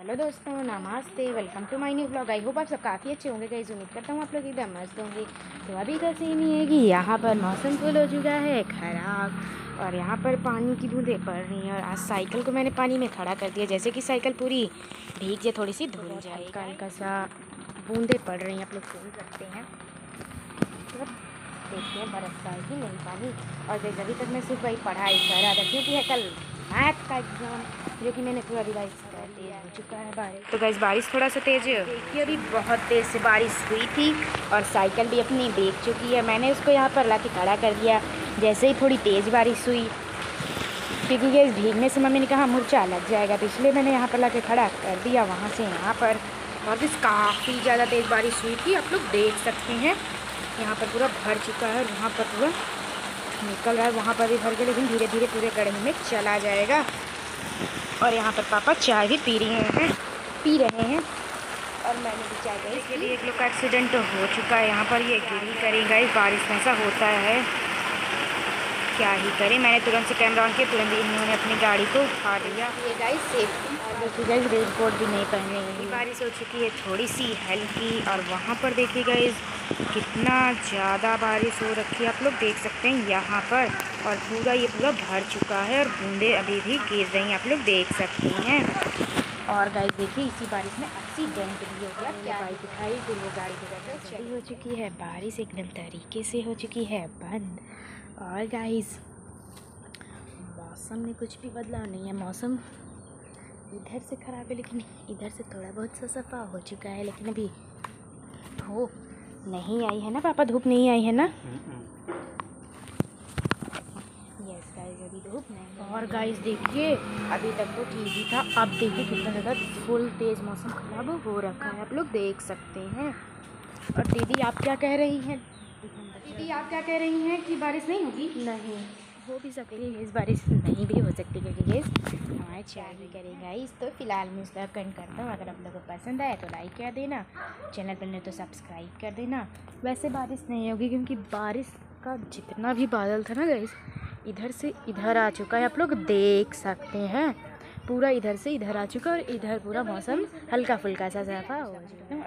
Hello दोस्तों नमस्ते welcome to my new blog I hope आप सब काफ़ी अच्छे होंगे गाइज़ उम्मीद करता हूँ आप लोग एकदम मस्त होंगे। तो अभी का सीन ये है कि यहाँ पर मौसम फुल हो चुका है ख़राब और यहाँ पर पानी की बूंदें पड़ रही हैं और आज साइकिल को मैंने पानी में खड़ा कर दिया। जैसे कि साइकिल पूरी भीग जाए थोड़ी सी धुल जाए। हल्का हल्का सा बूंदें पड़ रही हैं आप लोग सुन सकते हैं। तो देखते हैं बरसता है कि नहीं पानी। और जैसे अभी तक मैं सिर्फ़ वही पढ़ाई कर रहा था क्योंकि है कल मैथ का एग्ज़ाम जो कि मैंने पूरा रिवाइज चुका है बारिश तो गैस बारिश थोड़ा सा तेज़ है। देखिए, अभी बहुत तेज़ से बारिश हुई थी और साइकिल भी अपनी बेच चुकी है। मैंने उसको यहाँ पर ला के खड़ा कर दिया। जैसे ही थोड़ी तेज़ बारिश हुई, क्योंकि गैस भीगने से मम्मी ने कहा, मुर्चा लग जाएगा। तो इसलिए मैंने यहाँ पर ला के खड़ा कर दिया वहाँ से यहाँ पर। और भी काफ़ी ज़्यादा तेज़ बारिश हुई थी। आप लोग देख सकते हैं। यहाँ पर पूरा भर चुका है वहाँ पर पूरा निकल रहा है। वहाँ पर भी भर के लेकिन धीरे धीरे पूरे गढ़े में चला जाएगा। और यहाँ पर पापा चाय भी पी रहे हैं। पी रहे हैं। और मैंने भी चाय गई एक लोग का एक्सीडेंट हो चुका है। यहाँ पर ये गिरी करी गई। बारिश में ऐसा होता है। क्या ही करें। मैंने तुरंत से कैमरा ऑन किया तुरंत ही इन्होंने अपनी गाड़ी को उठा दिया ये गाइस सेफ्टी और देखिए गाइस रेन कोट भी नहीं पहने बारिश हो चुकी है थोड़ी सी हल्की और वहाँ पर देखिए गाइस कितना ज़्यादा बारिश हो रखी है। आप लोग देख सकते हैं यहाँ पर। और पूरा ये पूरा भर चुका है और बूंदे अभी भी गिर रही हैं आप लोग देख सकते हैं। और गाइस देखिए इसी बारिश में एक्सीडेंट भी हो गया। क्या बाइक उठाई फिर वो गाड़ी के चली। हो चुकी है बारिश एकदम तरीके से हो चुकी है बंद। और गाइस मौसम में कुछ भी बदलाव नहीं है। मौसम इधर से ख़राब है लेकिन इधर से थोड़ा बहुत सा सफ़ा हो चुका है। लेकिन अभी धूप नहीं आई है ना पापा धूप नहीं आई है ना यस गाइस अभी धूप नहीं और गाइस देखिए अभी तक तो ठीक ही था। अब देखिए कितना ज़्यादा फुल तेज़ मौसम ख़राब हो रखा है। आप लोग देख सकते हैं। और दीदी आप क्या कह रही हैं? दीदी आप क्या कह रही हैं कि बारिश नहीं होगी? नहीं हो भी सकती है इस बारिश। नहीं भी हो सकती क्योंकि गैस हमारे चाय भी करेगा इस तो फ़िलहाल मैं उसका कंड करता हूँ। अगर आप लोगों को पसंद आए तो लाइक कर देना। चैनल पर नहीं तो सब्सक्राइब कर देना। वैसे बारिश नहीं होगी क्योंकि बारिश का जितना भी बादल था ना गैस इधर से इधर आ चुका है। आप लोग देख सकते हैं। पूरा इधर से इधर आ चुका है और इधर पूरा मौसम हल्का फुल्का सा, सफ़ा हो चुका है।